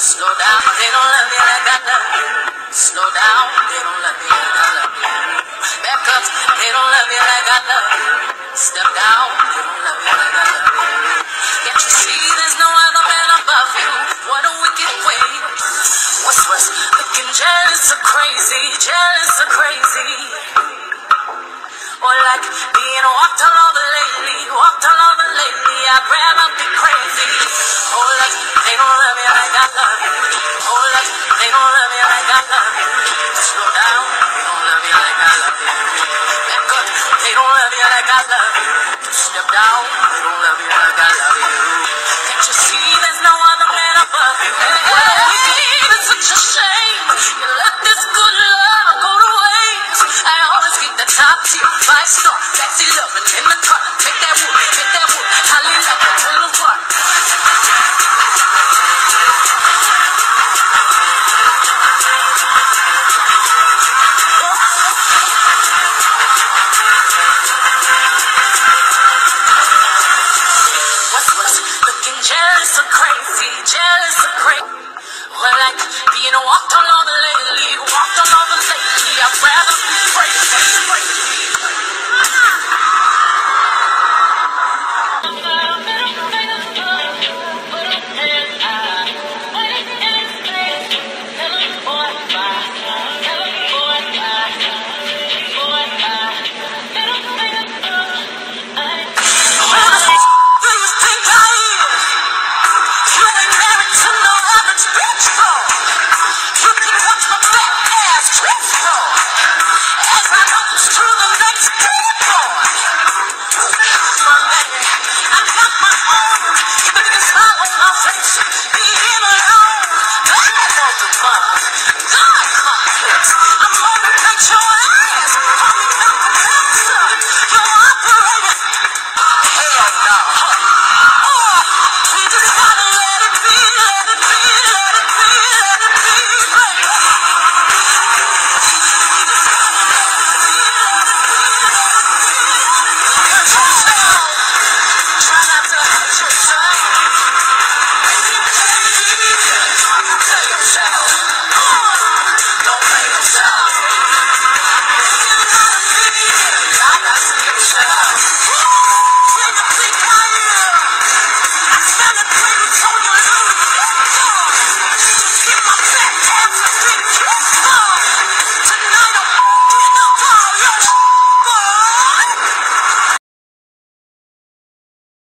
Slow down, they don't love me like I love you. Slow down, they don't love me like I love you. Back up, they don't love me like I love you. Step down, they don't love me like I love you. Can't you see there's no other man above you? What a wicked way. What's worse, looking jealous or crazy, jealous or crazy. Or like being walked all over lately, walked all over lately. I grab up be crazy. Or like they don't love me love. Oh, they don't love me like I love you. Down, they don't love me like I love you. They don't love like I love you. Step down, they don't love like I love you. Can't you see there's no other man above you? It's such a shame. You let this good love go to waste. I always get the top tier, sexy in the car. Take that wood, take that jealous or crazy, jealous or crazy. Well, like being walked all